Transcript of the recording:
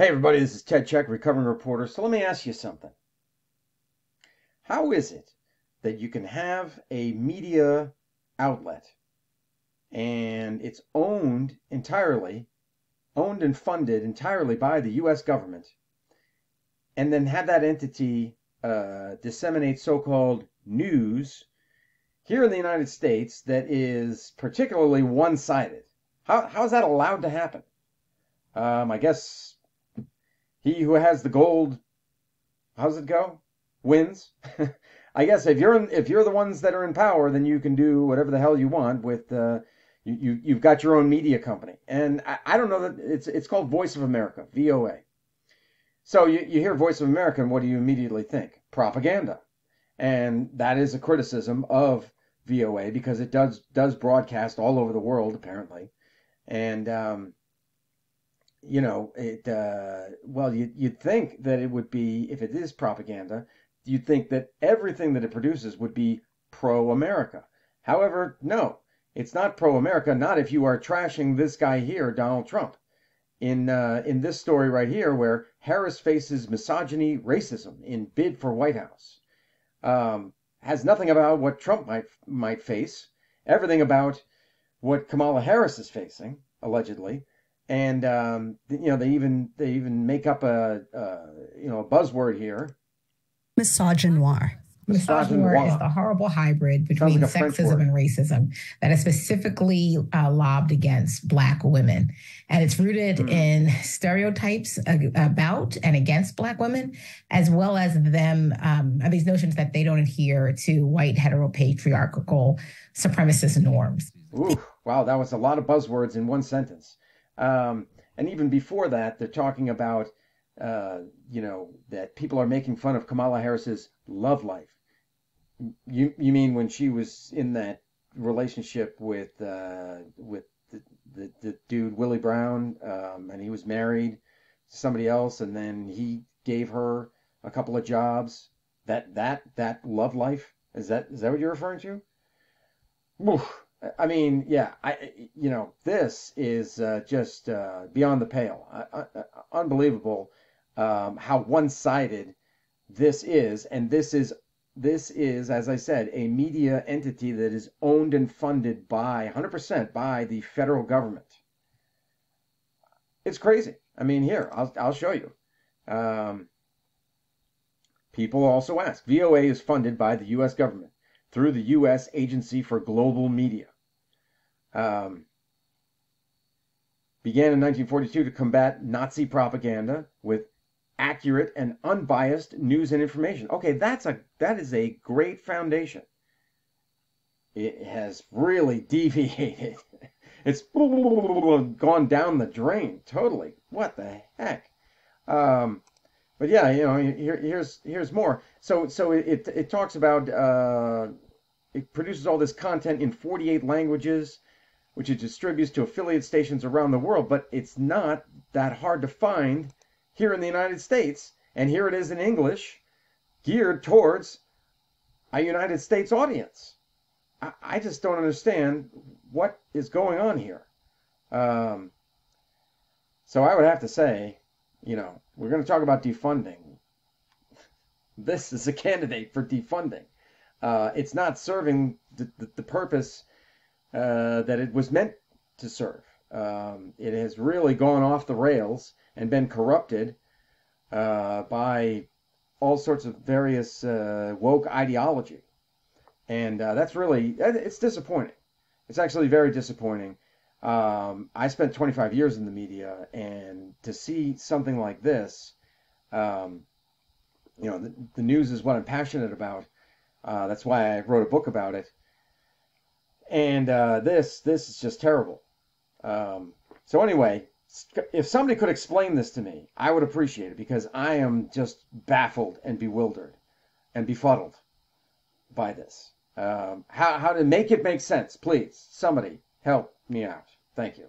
Hey, everybody, this is Ted Czech, recovering reporter. So let me ask you something. How is it that you can have a media outlet and it's owned entirely, owned and funded entirely by the U.S. government, and then have that entity uh, disseminate so called news here in the United States that is particularly one sided? How, how is that allowed to happen? Um, I guess he who has the gold, how's it go? Wins. I guess if you're in, if you're the ones that are in power, then you can do whatever the hell you want with. Uh, you, you you've got your own media company, and I, I don't know that it's it's called Voice of America, VOA. So you, you hear Voice of America, and what do you immediately think? Propaganda, and that is a criticism of VOA because it does does broadcast all over the world apparently, and um, you know, it, uh, well, you, you'd think that it would be, if it is propaganda, you'd think that everything that it produces would be pro America. However, no, it's not pro America, not if you are trashing this guy here, Donald Trump. In, uh, in this story right here, where Harris faces misogyny, racism in bid for White House, um, has nothing about what Trump might might face, everything about what Kamala Harris is facing, allegedly and um, you know they even they even make up a, a you know a buzzword here. Misogynoir. Misogynoir is the horrible hybrid between like sexism and racism that is specifically uh, lobbed against Black women. And it's rooted mm. in stereotypes about and against Black women, as well as them, um, these notions that they don't adhere to white heteropatriarchal supremacist norms. Ooh, wow, that was a lot of buzzwords in one sentence. Um, and even before that, they're talking about, uh, you know, that people are making fun of Kamala Harris's love life. You you mean when she was in that relationship with uh, with the, the, the dude Willie Brown, um, and he was married to somebody else, and then he gave her a couple of jobs. That that that love life is that is that what you're referring to? Oof. I mean, yeah, I you know this is uh, just uh, beyond the pale, uh, uh, unbelievable um, how one-sided this is, and this is this is, as I said, a media entity that is owned and funded by 100% by the federal government. It's crazy. I mean, here I'll I'll show you. Um, people also ask. VOA is funded by the U.S. government through the U.S. Agency for Global Media. Um, began in 1942 to combat Nazi propaganda with accurate and unbiased news and information. Okay, that's a that is a great foundation. It has really deviated. It's gone down the drain totally. What the heck? Um, but yeah, you know, here, here's here's more. So so it it talks about uh, it produces all this content in 48 languages, which it distributes to affiliate stations around the world. But it's not that hard to find here in the United States, and here it is in English, geared towards a United States audience. I, I just don't understand what is going on here. Um, so I would have to say, you know, we're going to talk about defunding. This is a candidate for defunding. Uh, it's not serving the, the, the purpose uh, that it was meant to serve. Um, it has really gone off the rails and been corrupted uh, by all sorts of various uh, woke ideology. And uh, that's really, it's disappointing. It's actually very disappointing. Um, I spent 25 years in the media, and to see something like this, um, you know, the, the, news is what I'm passionate about. Uh, that's why I wrote a book about it. And uh, this, this is just terrible. Um, so anyway, if somebody could explain this to me, I would appreciate it because I am just baffled and bewildered and befuddled by this. Um, how, how to make it make sense, please. Somebody help me out. Thank you.